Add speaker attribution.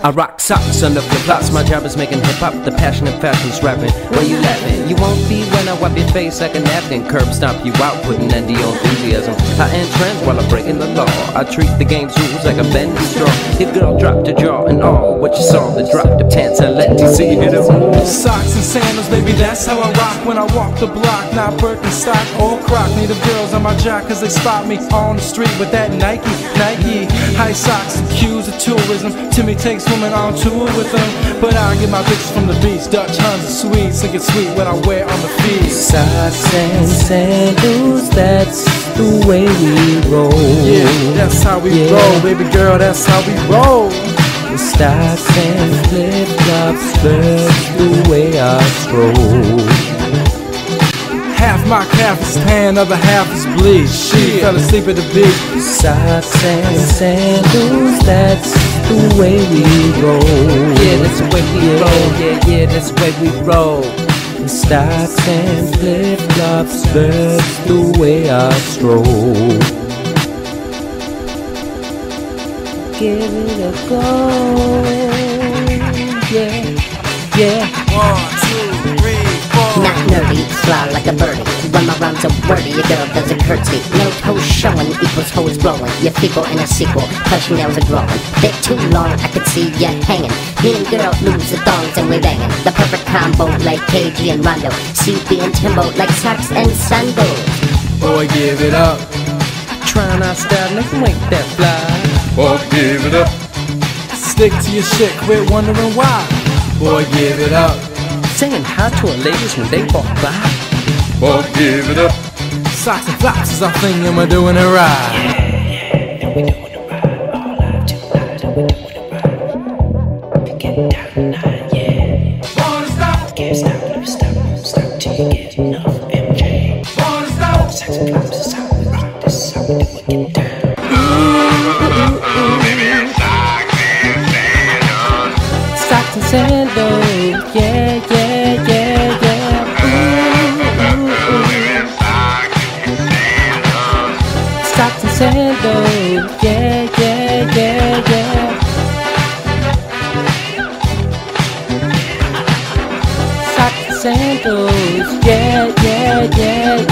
Speaker 1: I rock socks under the plots. My job is making hip hop. The passionate fashion's rapping. Why you laughing? You won't be wipe your face like a napkin. Curb stomp you out, putting end to your enthusiasm. I end trends while I'm breaking the law. I treat the game's rules like a bendy straw. Your girl dropped her jaw and all. What you saw, the drop the pants and let you see it.
Speaker 2: Socks and sandals, baby, that's how I rock when I walk the block. Not Birkenstock or Croc. Need the girls on my jock cause they spot me on the street with that Nike, Nike. High socks, cues of tourism. Timmy takes women on tour with them. But I get my bitches from the beach. Dutch Huns and Swedes, think it's sweet what I wear on the feet.
Speaker 1: Socks and sandals, that's the way we roll.
Speaker 2: Yeah, that's how we
Speaker 1: Yeah.
Speaker 2: roll, baby girl, that's how we roll.
Speaker 1: The stocks and flip flops, that's the way I stroll.
Speaker 2: Half my calf is tan, other half is bleed. She fell asleep at the beach.
Speaker 1: Socks and sandals, that's the way we roll. Yeah, that's the way we roll. Yeah, yeah, that's the way we roll. The stocks and flip flops, that's the way I stroll. Give it a go. Yeah, yeah.
Speaker 2: One, two, three, four.
Speaker 3: Not nerdy, fly like a birdie. Run my rhymes so wordy, your girl does a curtsy. No toes showing equals hoes blowing. Your people in a sequel, plus your nails are growing. Bit too long, I could see ya hanging. Me and girl lose the thongs and we banging. The perfect combo like KG and Rondo. CB and Timbo like socks and sandals.
Speaker 2: Boy, give it up.
Speaker 1: Try not style, nigga, make that fly.
Speaker 2: Boy, give it up. Stick to your shit, quit wondering why. Boy, give it up.
Speaker 1: Saying hi to our ladies when they walk by.
Speaker 2: Boy, give it up. Socks and flops is our thing and we're doing it right. Wanna
Speaker 4: Let's pop this out, rock this and sandals, yeah, yeah, yeah,
Speaker 2: yeah. Ooh,
Speaker 4: Socks and sandals, yeah, yeah, yeah, yeah. sandals. Yeah, yeah, yeah,